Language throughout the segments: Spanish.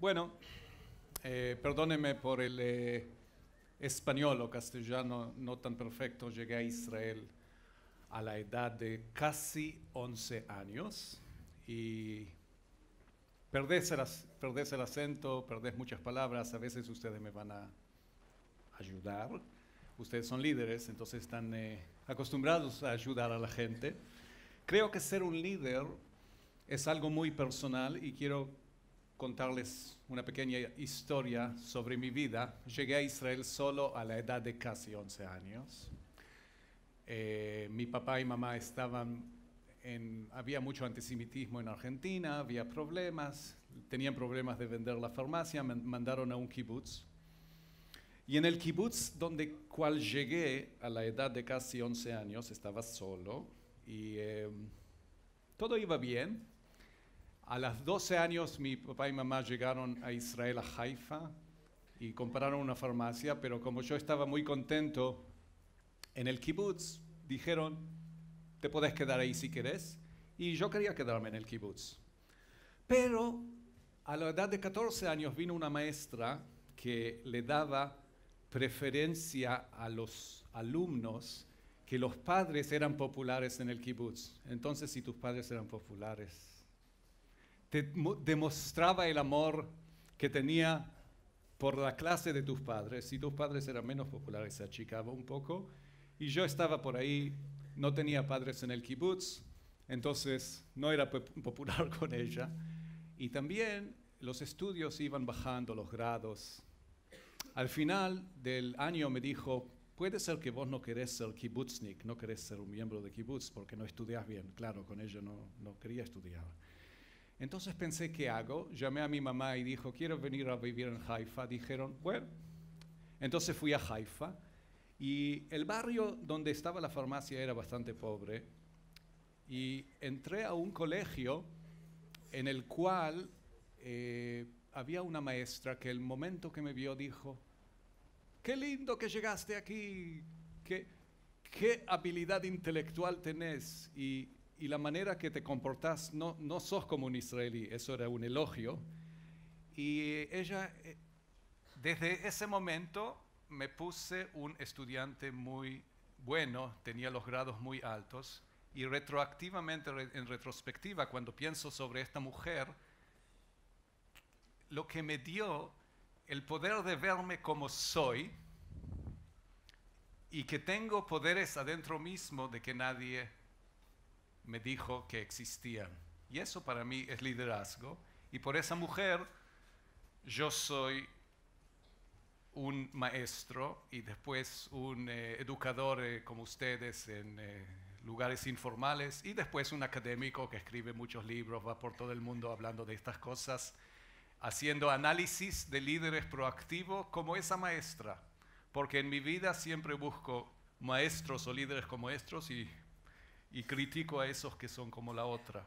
Bueno, eh, perdónenme por el eh, español o castellano no tan perfecto. Llegué a Israel a la edad de casi 11 años y perdés el, acento, perdés muchas palabras, a veces ustedes me van a ayudar. Ustedes son líderes, entonces están eh, acostumbrados a ayudar a la gente. Creo que ser un líder es algo muy personal y quiero contarles una pequeña historia sobre mi vida. Llegué a Israel solo a la edad de casi 11 años. Eh, mi papá y mamá estaban en, había mucho antisemitismo en Argentina, había problemas, tenían problemas de vender la farmacia, me mandaron a un kibutz. Y en el kibutz donde cual llegué a la edad de casi 11 años, estaba solo y eh, todo iba bien. A los 12 años mi papá y mamá llegaron a Israel, a Haifa, y compraron una farmacia, pero como yo estaba muy contento en el kibutz, dijeron, te puedes quedar ahí si querés. Y yo quería quedarme en el kibutz. Pero a la edad de 14 años vino una maestra que le daba preferencia a los alumnos que los padres eran populares en el kibutz. Entonces, si tus padres eran populares, te mo- demostraba el amor que tenía por la clase de tus padres. Si tus padres eran menos populares, se achicaba un poco. Y yo estaba por ahí, no tenía padres en el kibutz, entonces no era pop- popular con ella. Y también los estudios iban bajando, los grados. Al final del año me dijo, puede ser que vos no querés ser kibutznik, no querés ser un miembro de kibutz porque no estudias bien. Claro, con ella no, no quería estudiar. Entonces pensé, ¿qué hago? Llamé a mi mamá y dijo, quiero venir a vivir en Haifa. Dijeron, bueno. Entonces fui a Haifa y el barrio donde estaba la farmacia era bastante pobre y entré a un colegio en el cual eh, había una maestra que el momento que me vio dijo, qué lindo que llegaste aquí, qué, qué habilidad intelectual tenés y, y la manera que te comportás, no, no sos como un israelí, eso era un elogio. Y ella, eh, desde ese momento me puse un estudiante muy bueno, tenía los grados muy altos y retroactivamente, re- en retrospectiva, cuando pienso sobre esta mujer, lo que me dio el poder de verme como soy y que tengo poderes adentro mismo de que nadie me dijo que existían. Y eso para mí es liderazgo. Y por esa mujer yo soy un maestro y después un eh, educador eh, como ustedes en eh, lugares informales y después un académico que escribe muchos libros, va por todo el mundo hablando de estas cosas, haciendo análisis de líderes proactivos como esa maestra. Porque en mi vida siempre busco maestros o líderes como estos y, y critico a esos que son como la otra.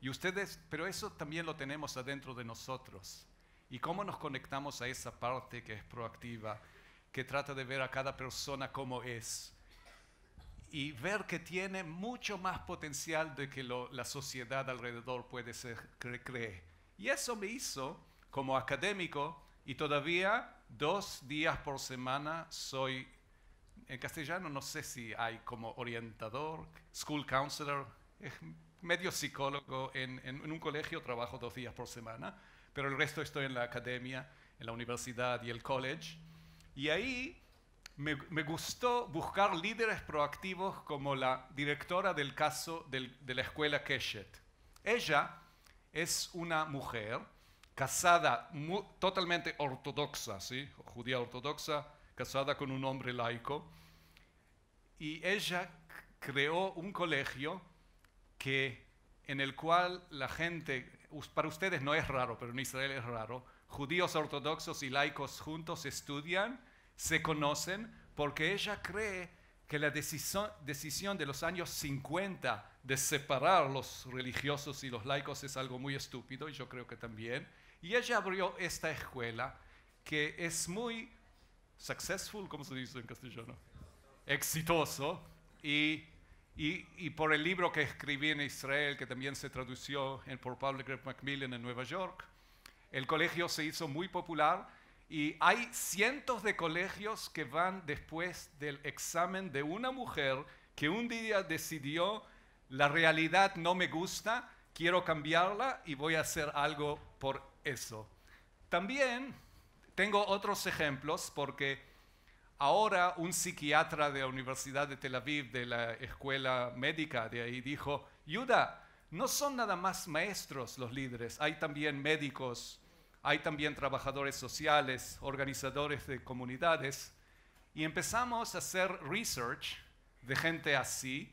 Y ustedes, pero eso también lo tenemos adentro de nosotros. ¿Y cómo nos conectamos a esa parte que es proactiva, que trata de ver a cada persona como es? Y ver que tiene mucho más potencial de que lo- la sociedad alrededor puede ser, cre- cree. Y eso me hizo, como académico, y todavía dos días por semana soy, en castellano no sé si hay como orientador, school counselor, eh, medio psicólogo en, en- en un colegio, trabajo dos días por semana, pero el resto estoy en la academia, en la universidad y el college. Y ahí me, me gustó buscar líderes proactivos como la directora del caso del- de la escuela Keshet. Ella es una mujer casada mu- totalmente ortodoxa, ¿sí? judía ortodoxa, casada con un hombre laico, y ella creó un colegio que, en el cual la gente, para ustedes no es raro, pero en Israel es raro, judíos ortodoxos y laicos juntos estudian, se conocen, porque ella cree que la decisión de los años 50 de separar los religiosos y los laicos es algo muy estúpido, y yo creo que también. Y ella abrió esta escuela que es muy successful, ¿cómo se dice en castellano? Exitoso. Y, y- y por el libro que escribí en Israel, que también se tradució en, por Pablo Greg Macmillan en Nueva York, el colegio se hizo muy popular y hay cientos de colegios que van después del examen de una mujer que un día decidió, la realidad no me gusta, quiero cambiarla y voy a hacer algo por eso. También tengo otros ejemplos porque ahora un psiquiatra de la Universidad de Tel Aviv, de la escuela médica de ahí, dijo, Yuda, no son nada más maestros los líderes, hay también médicos, hay también trabajadores sociales, organizadores de comunidades, y empezamos a hacer research de gente así,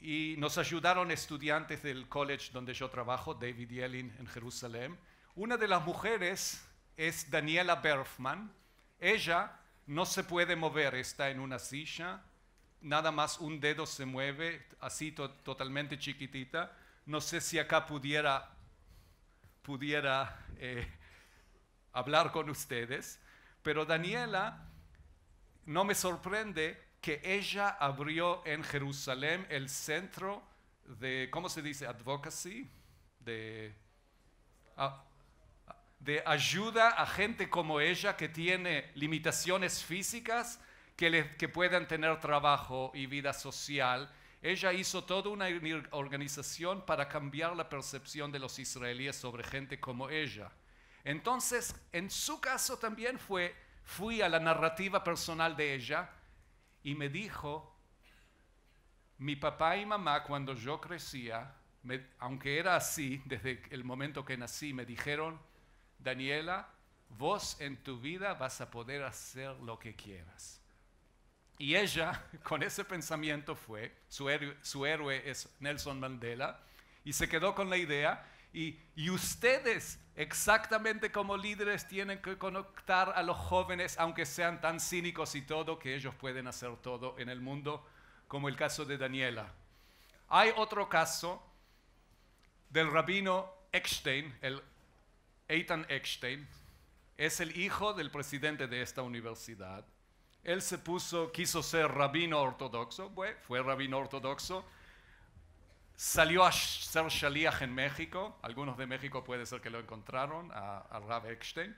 y nos ayudaron estudiantes del college donde yo trabajo, David Yellin, en Jerusalén. Una de las mujeres es Daniela Berfman. Ella no se puede mover, está en una silla, nada más un dedo se mueve, así totalmente chiquitita. No sé si acá pudiera pudiera eh, hablar con ustedes, pero Daniela no me sorprende que ella abrió en Jerusalén el centro de, ¿cómo se dice? Advocacy, de, de ayuda a gente como ella que tiene limitaciones físicas, que, que puedan tener trabajo y vida social ella hizo toda una organización para cambiar la percepción de los israelíes sobre gente como ella. Entonces, en su caso también fue, fui a la narrativa personal de ella y me dijo, mi papá y mamá cuando yo crecía, aunque era así desde el momento que nací, me dijeron, Daniela, vos en tu vida vas a poder hacer lo que quieras. Y ella, con ese pensamiento fue, su héroe, es Nelson Mandela, y se quedó con la idea, y, ustedes, exactamente como líderes, tienen que conectar a los jóvenes, aunque sean tan cínicos y todo, que ellos pueden hacer todo en el mundo, como el caso de Daniela. Hay otro caso del rabino Eckstein, el Eitan Eckstein, es el hijo del presidente de esta universidad. Él se puso, quiso ser rabino ortodoxo, fue rabino ortodoxo, salió a ser shaliach en México, algunos de México puede ser que lo encontraron, a, a Rav Eckstein,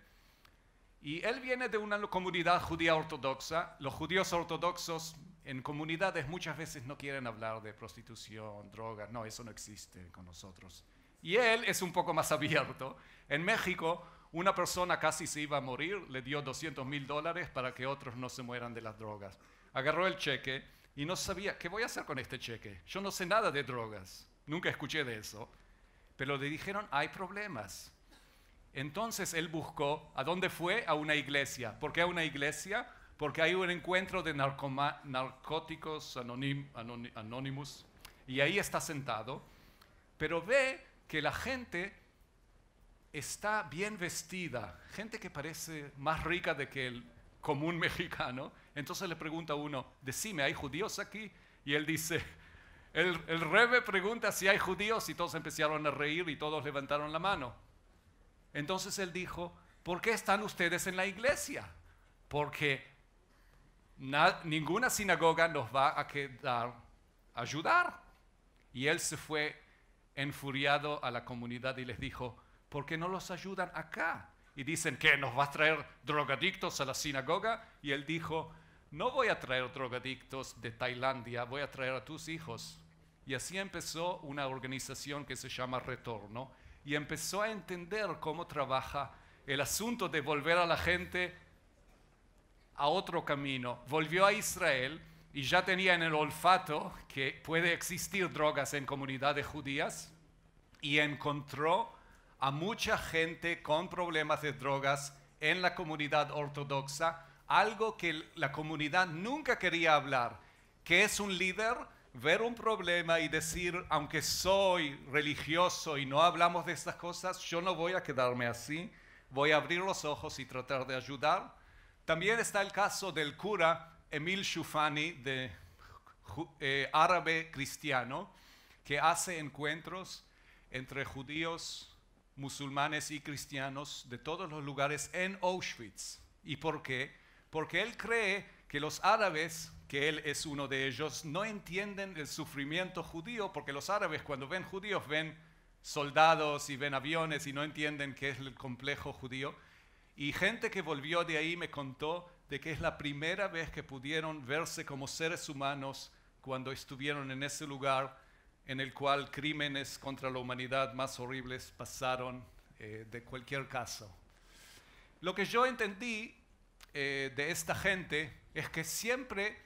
y él viene de una comunidad judía ortodoxa, los judíos ortodoxos en comunidades muchas veces no quieren hablar de prostitución, drogas, no, eso no existe con nosotros. Y él es un poco más abierto. En México una persona casi se iba a morir, le dio 200 mil dólares para que otros no se mueran de las drogas. Agarró el cheque y no sabía, ¿qué voy a hacer con este cheque? Yo no sé nada de drogas, nunca escuché de eso. Pero le dijeron, hay problemas. Entonces él buscó, ¿a dónde fue? A una iglesia. ¿Por qué a una iglesia? Porque hay un encuentro de narcóticos anónimos y ahí está sentado, pero ve que la gente está bien vestida, gente que parece más rica de que el común mexicano. Entonces le pregunta a uno, decime, ¿hay judíos aquí? Y él dice, el, rebe pregunta si hay judíos y todos empezaron a reír y todos levantaron la mano. Entonces él dijo, ¿por qué están ustedes en la iglesia? Porque ninguna sinagoga nos va a quedar ayudar. Y él se fue enfuriado a la comunidad y les dijo, ¿por qué no los ayudan acá? Y dicen que nos va a traer drogadictos a la sinagoga. Y él dijo, no voy a traer drogadictos de Tailandia, voy a traer a tus hijos. Y así empezó una organización que se llama Retorno y empezó a entender cómo trabaja el asunto de volver a la gente a otro camino. Volvió a Israel y ya tenía en el olfato que puede existir drogas en comunidades judías y encontró a mucha gente con problemas de drogas en la comunidad ortodoxa, algo que la comunidad nunca quería hablar, que es un líder ver un problema y decir, aunque soy religioso y no hablamos de estas cosas, yo no voy a quedarme así, voy a abrir los ojos y tratar de ayudar. También está el caso del cura Emil Shufani, de eh, árabe cristiano, que hace encuentros entre judíos, musulmanes y cristianos de todos los lugares en Auschwitz. ¿Y por qué? Porque él cree que los árabes, que él es uno de ellos, no entienden el sufrimiento judío, porque los árabes cuando ven judíos ven soldados y ven aviones y no entienden qué es el complejo judío. Y gente que volvió de ahí me contó de que es la primera vez que pudieron verse como seres humanos cuando estuvieron en ese lugar en el cual crímenes contra la humanidad más horribles pasaron eh, de cualquier caso. Lo que yo entendí eh, de esta gente es que siempre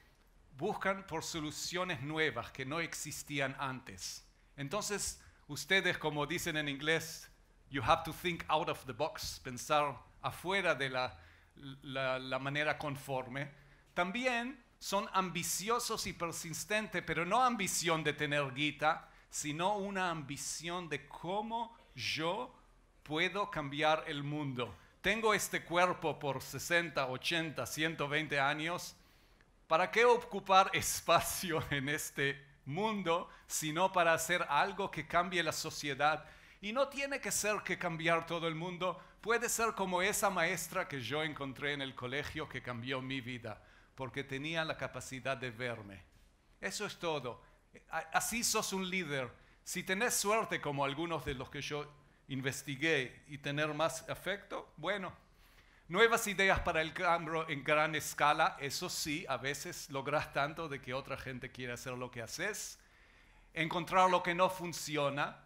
buscan por soluciones nuevas que no existían antes. Entonces, ustedes, como dicen en inglés, you have to think out of the box, pensar afuera de la, la manera conforme. También son ambiciosos y persistentes, pero no ambición de tener guita, sino una ambición de cómo yo puedo cambiar el mundo. Tengo este cuerpo por 60, 80, 120 años. ¿Para qué ocupar espacio en este mundo, sino para hacer algo que cambie la sociedad? Y no tiene que ser que cambiar todo el mundo, puede ser como esa maestra que yo encontré en el colegio que cambió mi vida porque tenía la capacidad de verme. Eso es todo. Así sos un líder. Si tenés suerte como algunos de los que yo investigué y tener más afecto, bueno, nuevas ideas para el cambio en gran escala, eso sí, a veces logras tanto de que otra gente quiere hacer lo que haces. Encontrar lo que no funciona,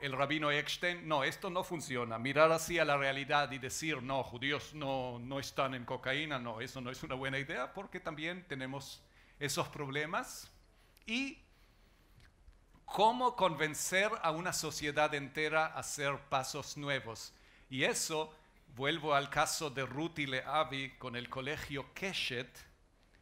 el rabino Eckstein, no, esto no funciona. Mirar así a la realidad y decir, no, judíos no, no están en cocaína, no, eso no es una buena idea porque también tenemos esos problemas. Y cómo convencer a una sociedad entera a hacer pasos nuevos. Y eso, vuelvo al caso de Ruth y Leavi con el colegio Keshet,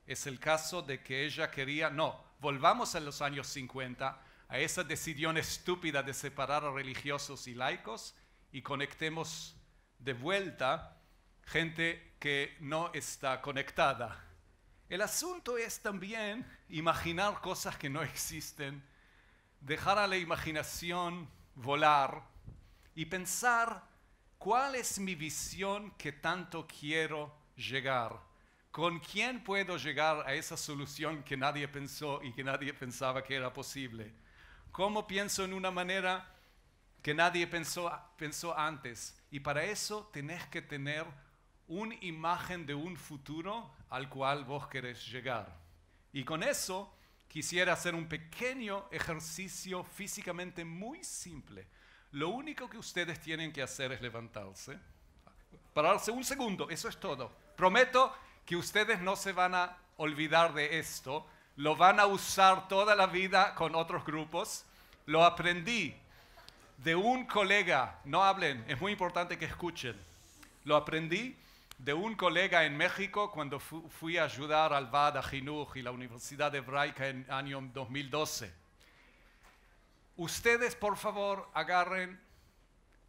es el caso de que ella quería, no, volvamos a los años 50 a esa decisión estúpida de separar a religiosos y laicos y conectemos de vuelta gente que no está conectada. El asunto es también imaginar cosas que no existen, dejar a la imaginación volar y pensar cuál es mi visión que tanto quiero llegar. ¿Con quién puedo llegar a esa solución que nadie pensó y que nadie pensaba que era posible? ¿Cómo pienso en una manera que nadie pensó, pensó antes? Y para eso tenés que tener una imagen de un futuro al cual vos querés llegar. Y con eso quisiera hacer un pequeño ejercicio físicamente muy simple. Lo único que ustedes tienen que hacer es levantarse, pararse un segundo, eso es todo. Prometo que ustedes no se van a olvidar de esto lo van a usar toda la vida con otros grupos. Lo aprendí de un colega, no hablen, es muy importante que escuchen. Lo aprendí de un colega en México cuando fui a ayudar al VAD, a Jinuj y la Universidad Hebraica en año 2012. Ustedes, por favor, agarren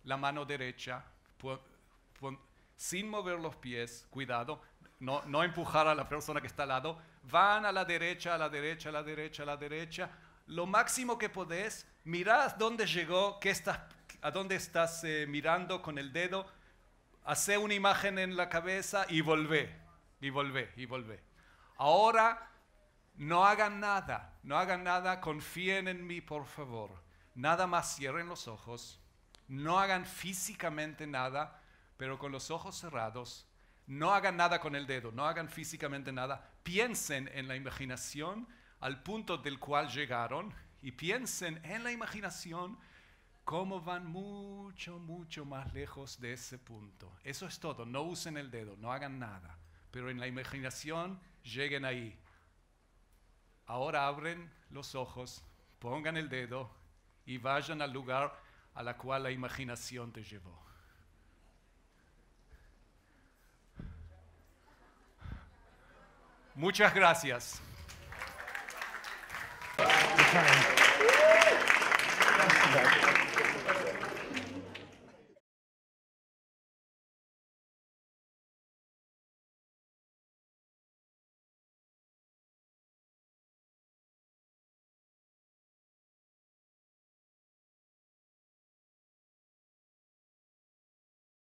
la mano derecha, sin mover los pies, cuidado, no, empujar a la persona que está al lado, van a la derecha, a la derecha, a la derecha, a la derecha. Lo máximo que podés, mirad dónde llegó, qué estás, a dónde estás eh, mirando con el dedo, hace una imagen en la cabeza y volvé, y volvé, y volvé. Ahora no hagan nada, no hagan nada, confíen en mí, por favor. Nada más cierren los ojos, no hagan físicamente nada, pero con los ojos cerrados no hagan nada con el dedo, no hagan físicamente nada. Piensen en la imaginación al punto del cual llegaron y piensen en la imaginación cómo van mucho, mucho más lejos de ese punto. Eso es todo. No usen el dedo, no hagan nada. Pero en la imaginación lleguen ahí. Ahora abren los ojos, pongan el dedo y vayan al lugar a la cual la imaginación te llevó. Muchas gracias.